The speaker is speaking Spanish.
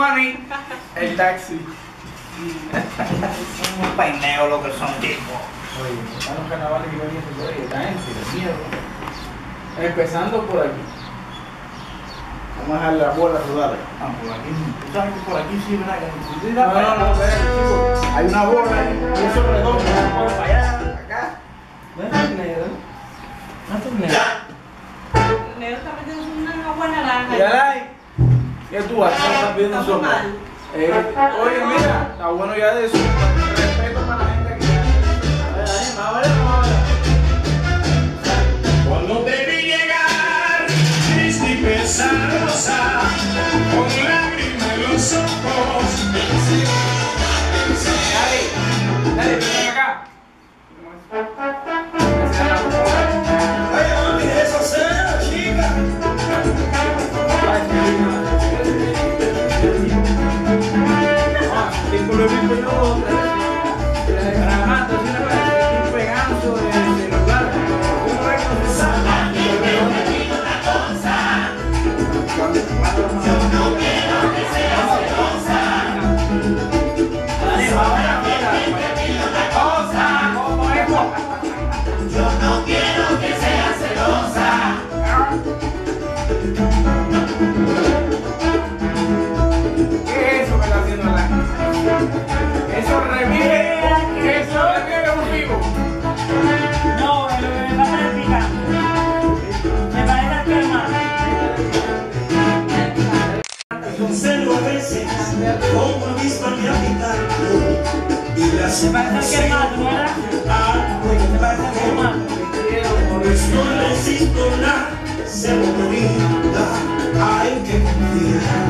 Juaní, el taxi. Son unos peineos lo que son, tipo. Oye, están los carnavales que venía por ahí, esta gente, de miedo. Empezando por aquí. Vamos a dejar la bola rodar. Ah, por aquí. Tú sabes que por aquí sí, ¿verdad? Que No, no, no, espérate, chico. Hay una bola ahí, y eso es redondo. Para allá, acá. ¿Dónde está el negro? ¿Dónde está el negro? Está metiendo una agua naranja. Ahí, ¿qué tú haces? ¿Estás sopa? mal. Eh, oye, mira, está bueno ya de eso. Respeto para la gente que ya. A ver, vamos a ver. Cuando te vi llegar, triste y pesarosa, Tipo Eso revive, eso revive un vivo. No, me pasa es picante. Me parece a. Celo a veces, como a mi y las Me parece a quemado, ¿verdad? Me parece a quemado. Pues no resisto la serotonina, hay que confiar,